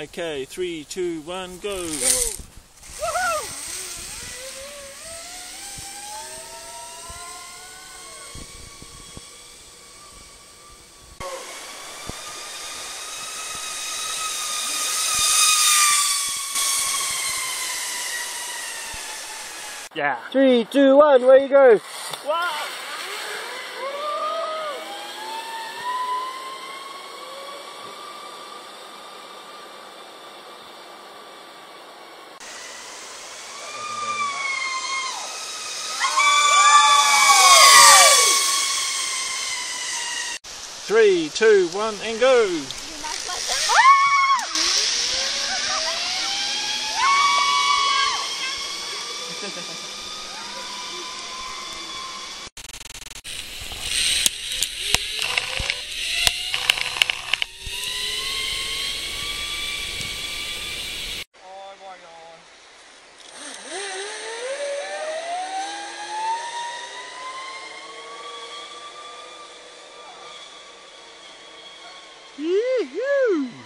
Okay, three, two, one, go. Yeah. Three, two, one, where you go? Wow. Three, two, one, and go. Yee-hoo!